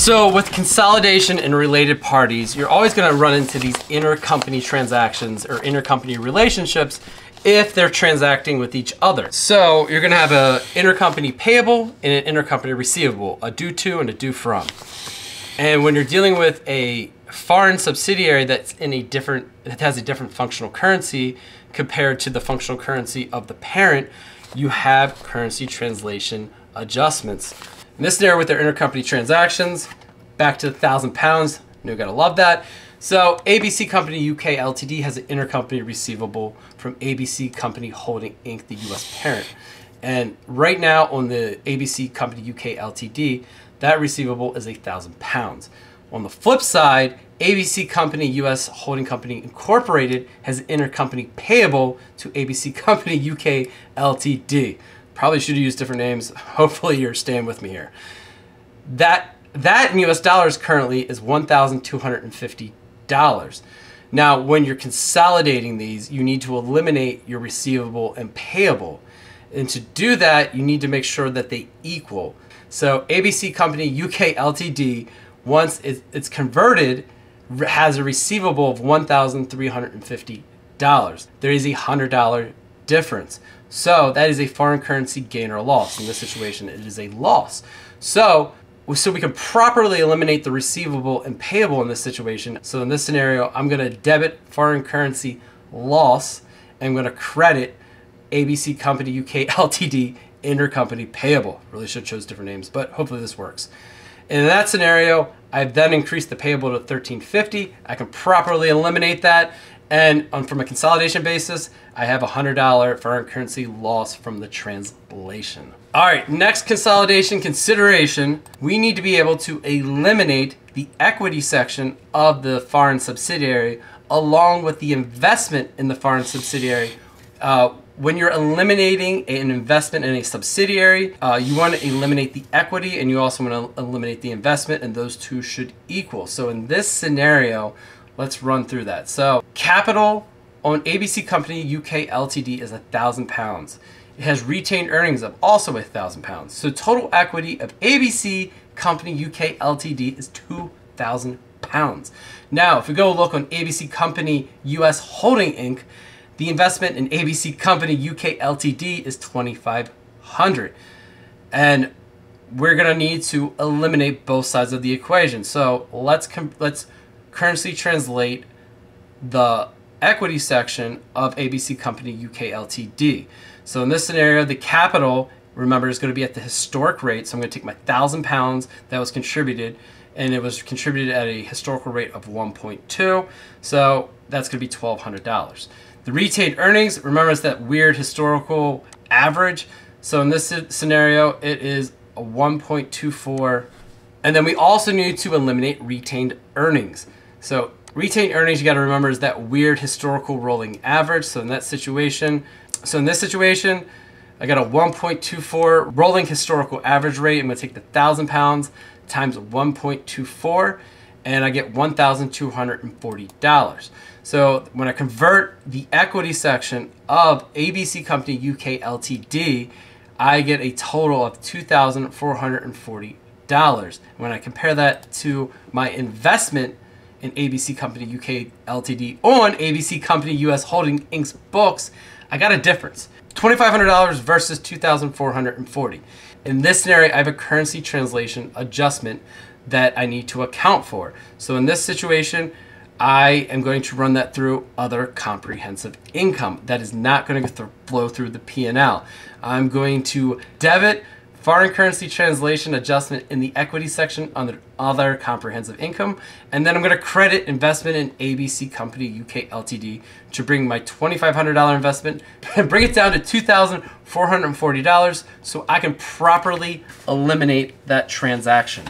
So with consolidation and related parties, you're always going to run into these intercompany transactions or intercompany relationships if they're transacting with each other. So you're going to have a intercompany payable and an intercompany receivable, a due to and a due from. And when you're dealing with a foreign subsidiary that's in a different, that has a different functional currency compared to the functional currency of the parent, you have currency translation adjustments. In this scenario with their intercompany transactions, back to the thousand pounds, you gotta love that. So ABC Company UK Ltd has an intercompany receivable from ABC Company Holding Inc., the US parent. And right now on the ABC Company UK Ltd, that receivable is a thousand pounds. On the flip side, ABC Company US Holding Company Incorporated has an intercompany payable to ABC Company UK Ltd. Probably should have used different names. Hopefully you're staying with me here. That that in US dollars currently is $1,250. Now, when you're consolidating these, you need to eliminate your receivable and payable. And to do that, you need to make sure that they equal. So ABC Company UK Ltd, once it's converted, has a receivable of $1,350. There is a $100 difference. So that is a foreign currency gain or loss. In this situation, it is a loss. So, so we can properly eliminate the receivable and payable in this situation. So in this scenario, I'm going to debit foreign currency loss. And I'm going to credit ABC Company UK Ltd intercompany payable. Really should have chose different names, but hopefully this works. In that scenario, I've then increased the payable to 1350. I can properly eliminate that and on, from a consolidation basis, I have a $100 foreign currency loss from the translation. All right, next consolidation consideration, we need to be able to eliminate the equity section of the foreign subsidiary along with the investment in the foreign subsidiary. Uh, when you're eliminating an investment in a subsidiary, uh, you want to eliminate the equity and you also want to eliminate the investment and those two should equal. So in this scenario, Let's run through that. So capital on ABC Company UK Ltd is a thousand pounds. It has retained earnings of also a thousand pounds. So total equity of ABC Company UK Ltd is two thousand pounds. Now, if we go look on ABC Company US Holding Inc., the investment in ABC Company UK Ltd is 2500 and we're going to need to eliminate both sides of the equation. So let's let's currency translate the equity section of ABC Company UK Ltd. So in this scenario, the capital, remember, is going to be at the historic rate. So I'm going to take my thousand pounds that was contributed, and it was contributed at a historical rate of 1.2. So that's going to be $1,200. The retained earnings, remember, it's that weird historical average. So in this scenario, it is a 1.24. And then we also need to eliminate retained earnings. So retained earnings, you got to remember, is that weird historical rolling average. So in that situation, so in this situation, I got a 1.24 rolling historical average rate. I'm to take the 1,000 pounds times 1.24 and I get $1,240. So when I convert the equity section of ABC Company UK Ltd, I get a total of $2,440. When I compare that to my investment in ABC Company UK Ltd on ABC Company US Holding Inc.'s books, I got a difference. $2,500 versus 2,440. In this scenario, I have a currency translation adjustment that I need to account for. So in this situation, I am going to run that through other comprehensive income. That is not going to flow through the P&L. I'm going to debit foreign currency translation adjustment in the equity section under other comprehensive income. And then I'm going to credit investment in ABC Company UK Ltd to bring my $2,500 investment and bring it down to $2,440 so I can properly eliminate that transaction.